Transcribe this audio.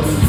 house.